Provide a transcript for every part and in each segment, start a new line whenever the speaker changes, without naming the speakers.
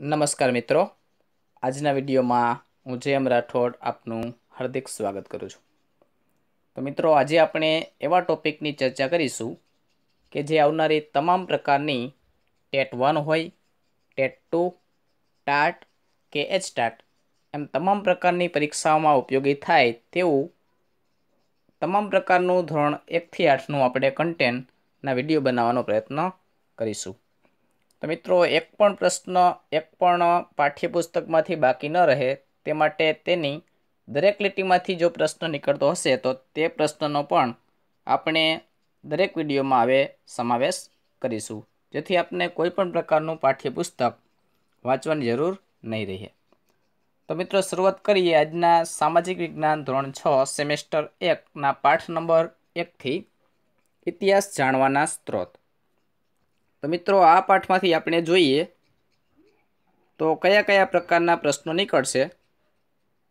નમસ્કાર મિત્રો. આજના વિડીયોમાં હું જે એમ રાઠોડ આપનું હાર્દિક સ્વાગત કરું છું. તો મિત્રો, આજે આપણે એવા ટોપિકની ચર્ચા કરીશું કે જે આવનારી તમામ પ્રકારની ટેટ વન હોય, ટેટ ટુ, ટાટ કે એચ ટાટ એમ તમામ પ્રકારની પરીક્ષાઓમાં ઉપયોગી થાય તેવું તમામ પ્રકારનું ધોરણ એકથી આઠનું આપણે કન્ટેન્ટના વીડિયો બનાવવાનો પ્રયત્ન કરીશું. તો મિત્રો, એક પણ પ્રશ્ન, એક પણ પાઠ્યપુસ્તકમાંથી બાકી ન રહે, તે માટે તેની દરેક લીટીમાંથી જો પ્રશ્ન નીકળતો હશે, તો તે પ્રશ્નનો પણ આપણે દરેક વિડીયોમાં હવે સમાવેશ કરીશું. જેથી આપને કોઈ પણ પ્રકારનું પાઠ્યપુસ્તક વાંચવાની જરૂર નહીં રહે. તો મિત્રો, શરૂઆત કરીએ આજના સામાજિક વિજ્ઞાન ધોરણ છ, સેમેસ્ટર એકના પાઠ નંબર એકથી ઇતિહાસ જાણવાના સ્ત્રોત. તો મિત્રો, આ પાઠમાંથી આપણે જોઈએ તો કયા કયા પ્રકારના પ્રશ્નો નીકળશે?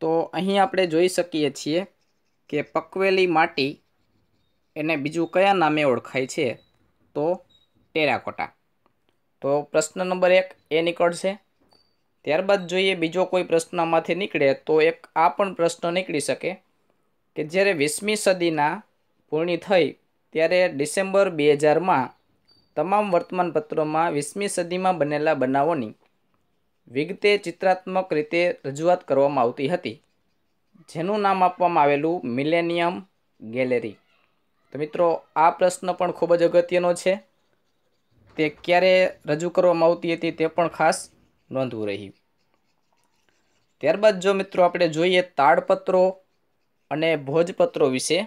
તો અહીં આપણે જોઈ શકીએ છીએ કે પકવેલી માટી એને બીજું કયા નામે ઓળખાય છે? તો ટેરાકોટા. તો પ્રશ્ન નંબર એક એ નીકળશે. ત્યારબાદ જોઈએ બીજો કોઈ પ્રશ્નમાંથી નીકળે તો એક આ પણ પ્રશ્ન નીકળી શકે કે જ્યારે વીસમી સદીના પૂર્ણી થઈ ત્યારે ડિસેમ્બર બે હજારમાં તમામ વર્તમાનપત્રોમાં વીસમી સદીમાં બનેલા બનાવોની વિગતે ચિત્રાત્મક રીતે રજૂઆત કરવામાં આવતી હતી. જેનું નામ આપવામાં આવેલું મિલેનિયમ ગેલેરી. તો મિત્રો, આ પ્રશ્ન પણ ખૂબ જ અગત્યનો છે. તે ક્યારે રજૂ કરવામાં આવતી હતી તે પણ ખાસ નોંધવું રહ્યું. ત્યારબાદ જો મિત્રો આપણે જોઈએ તાડપત્રો અને ભોજપત્રો વિશે,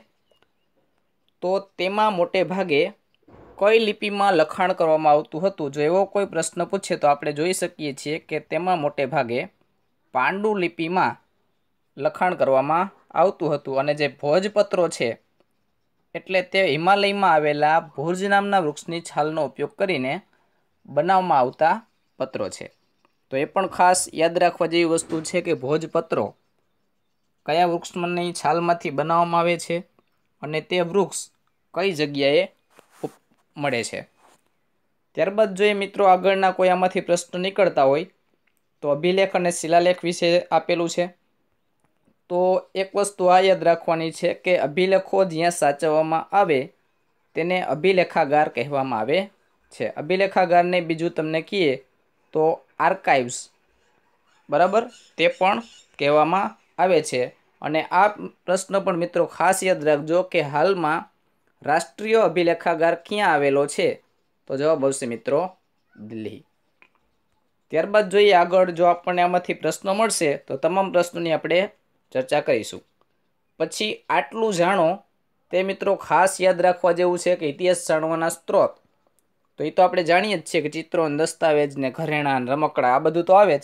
તો તેમાં મોટે ભાગે કઈ લિપિમાં લખાણ કરવામાં આવતું હતું? જો એવો કોઈ પ્રશ્ન પૂછે તો આપણે જોઈ શકીએ છીએ કે તેમાં મોટે ભાગે પાંડુ લિપિમાં લખાણ કરવામાં આવતું હતું અને જે ભોજપત્રો છે, એટલે તે હિમાલયમાં આવેલા ભુજ નામના વૃક્ષની છાલનો ઉપયોગ કરીને બનાવવામાં આવતા પત્રો છે. તો એ પણ ખાસ યાદ રાખવા જેવી વસ્તુ છે કે ભોજપત્રો કયા વૃક્ષની છાલમાંથી બનાવવામાં આવે છે અને તે વૃક્ષ કઈ જગ્યાએ મળે છે. ત્યારબાદ જોઈએ મિત્રો આગળના કોઈ આમાંથી પ્રશ્ન નીકળતા હોય, તો અભિલેખ અને શિલાલેખ વિશે આપેલું છે. તો એક વસ્તુ આ યાદ રાખવાની છે કે અભિલેખો જ્યાં સાચવવામાં આવે, તેને અભિલેખાગાર કહેવામાં આવે છે. અભિલેખાગારને બીજું તમને કહીએ તો આર્કાઇવ્સ બરાબર? તે પણ કહેવામાં આવે છે. અને આ પ્રશ્ન પણ મિત્રો ખાસ યાદ રાખજો કે હાલમાં રાષ્ટ્રીય અભિલેખાગાર ક્યાં આવેલો છે? તો જવાબ આવશે મિત્રો, દિલ્હી. ત્યારબાદ જોઈએ આગળ, જો આપણને આમાંથી પ્રશ્નો મળશે, તો તમામ પ્રશ્નોની આપણે ચર્ચા કરીશું. પછી આટલું જાણો, તે મિત્રો ખાસ યાદ રાખવા જેવું છે કે ઇતિહાસ જાણવાના સ્ત્રોત. તો એ તો આપણે જાણીએ જ છીએ કે ચિત્રો, દસ્તાવેજ ને ઘરેણાં રમકડા, આ બધું તો આવે જ.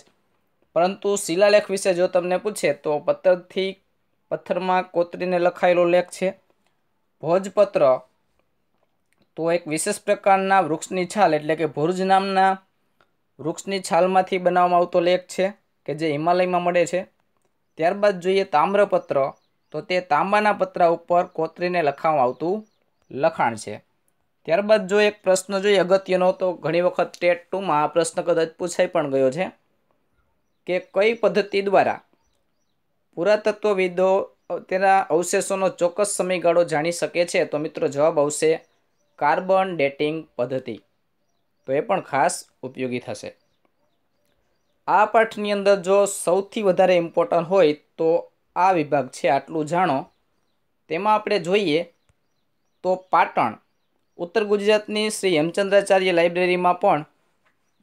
પરંતુ શિલાલેખ વિશે જો તમને પૂછે, તો પથ્થરથી પથ્થરમાં કોતરીને લખાયેલો લેખ છે. ભોજપત્ર તો એક વિશેષ પ્રકારના વૃક્ષની છાલ, એટલે કે ભુર્જ નામના વૃક્ષની છાલમાંથી બનાવવામાં આવતો લેખ છે, કે જે હિમાલયમાં મળે છે. ત્યારબાદ જોઈએ તામ્રપત્ર, તો તે તાંબાના પત્રા ઉપર કોતરીને લખાવવામાં આવતું લખાણ છે. ત્યારબાદ જો એક પ્રશ્ન જોઈએ, અગત્યનો, તો ઘણી વખત ટેટ ટુમાં આ પ્રશ્ન કદાચ પૂછાઈ પણ ગયો છે, કે કઈ પદ્ધતિ દ્વારા પુરાતત્વવિદો તેના અવશેષોનો ચોક્કસ સમયગાળો જાણી શકે છે. તો મિત્રો જવાબ આવશે કાર્બન ડેટિંગ પદ્ધતિ. તો એ પણ ખાસ ઉપયોગી થશે. આ પાઠની અંદર જો સૌથી વધારે ઇમ્પોર્ટન્ટ હોય તો આ વિભાગ છે આટલું જાણો. તેમાં આપણે જોઈએ તો પાટણ, ઉત્તર ગુજરાતની શ્રી હેમચંદ્રાચાર્ય લાઇબ્રેરીમાં પણ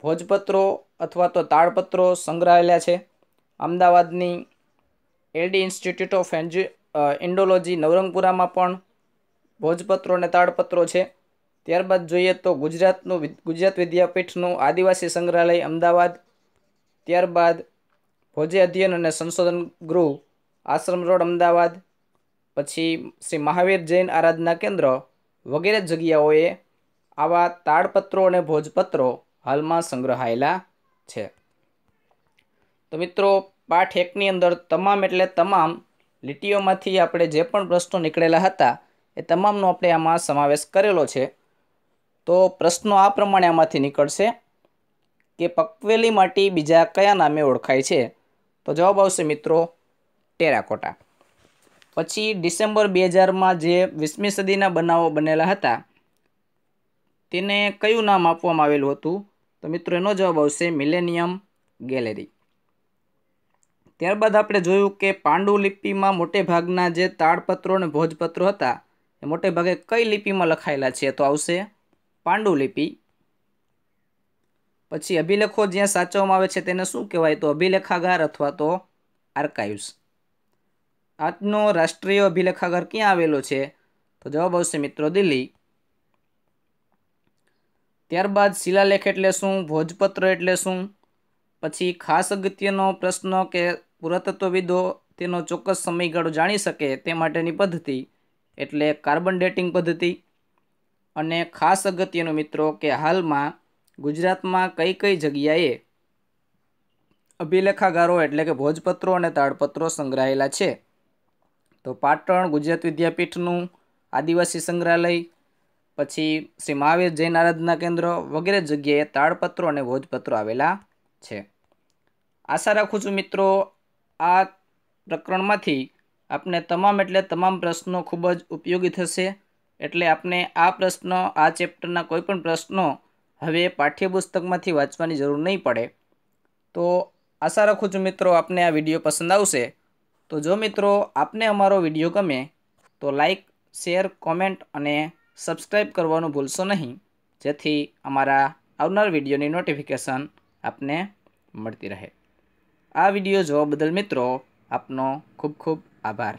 ભોજપત્રો અથવા તો તાળપત્રો સંગ્રહાયેલા છે. અમદાવાદની એલડી ઇન્સ્ટિટ્યૂટ ઓફ એન્જ ઇન્ડોલોજી નવરંગપુરામાં પણ ભોજપત્રો અને તાળપત્રો છે. ત્યારબાદ જોઈએ તો ગુજરાતનું ગુજરાત વિદ્યાપીઠનું આદિવાસી સંગ્રહાલય અમદાવાદ. ત્યારબાદ ભોજે અધ્યયન અને સંશોધન ગૃહ આશ્રમ રોડ અમદાવાદ. પછી શ્રી મહાવીર જૈન આરાધના કેન્દ્ર વગેરે જગ્યાઓએ આવા તાડપત્રો અને ભોજપત્રો હાલમાં સંગ્રહાયેલા છે. તો મિત્રો પાઠ એકની અંદર તમામ એટલે તમામ લીટીઓમાંથી આપણે જે પણ પ્રશ્નો નીકળેલા હતા, એ તમામનો આપણે આમાં સમાવેશ કરેલો છે. તો પ્રશ્નો આ પ્રમાણે આમાંથી નીકળશે કે પકવેલી માટી બીજા કયા નામે ઓળખાય છે? તો જવાબ આવશે મિત્રો ટેરાકોટા. પછી ડિસેમ્બર બે હજારમાં જે વીસમી સદીના બનાવો બનેલા હતા, તેને કયું નામ આપવામાં આવેલું હતું? તો મિત્રો એનો જવાબ આવશે મિલેનિયમ ગેલેરી. ત્યારબાદ આપણે જોયું કે પાંડુલિપિમાં મોટે ભાગના જે તાડપત્રો અને ભોજપત્રો હતા, એ મોટે ભાગે કઈ લિપિમાં લખાયેલા છે? તો આવશે પાંડુલિપિ પછી અભિલેખો જ્યાં સાચવવામાં આવે છે તેને શું કહેવાય? તો અભિલેખાગાર અથવા તો આર્કાઇવ્સ. આજનો રાષ્ટ્રીય અભિલેખાગાર ક્યાં આવેલો છે? તો જવાબ આવશે મિત્રો દિલ્હી. ત્યારબાદ શિલાલેખ એટલે શું? ભોજપત્ર એટલે શું? પછી ખાસ અગત્યનો પ્રશ્ન કે પુરાતત્વવિદો તેનો ચોક્કસ સમયગાળો જાણી શકે તે માટેની પદ્ધતિ, એટલે કાર્બન ડેટિંગ પદ્ધતિ. અને ખાસ અગત્યનો મિત્રો કે હાલમાં ગુજરાતમાં કઈ કઈ જગ્યાએ અભિલેખાગારો એટલે કે ભોજપત્રો અને તાડપત્રો સંગ્રહાયેલા છે? તો પાટણ ગુજરાત વિદ્યાપીઠનું આદિવાસી સંગ્રહાલય, પછી શ્રી મહાવીર જૈન આરાધના કેન્દ્ર વગેરે જગ્યાએ તાડપત્રો અને ભોજપત્રો આવેલા છે. આશા રાખું છું મિત્રો આ પ્રકરણમાંથી આપને તમામ એટલે તમામ પ્રશ્નો ખૂબ જ ઉપયોગી થશે. એટલે આપને આ પ્રશ્ન, આ ચેપ્ટરના કોઈ પણ પ્રશ્નો હવે પાઠ્યપુસ્તકમાંથી વાંચવાની જરૂર નહીં પડે. તો આશા રાખું છું મિત્રો આપને આ વીડિયો પસંદ આવશે. તો જો મિત્રો આપને અમારો વીડિયો ગમે, તો લાઈક, શેર, કોમેન્ટ અને સબસ્ક્રાઈબ કરવાનું ભૂલશો નહીં. જેથી અમારા આવનાર વિડીયોની નોટિફિકેશન આપને મળતી રહે. આ વીડિયો જોવા બદલ મિત્રો આપનો ખૂબ ખૂબ આભાર.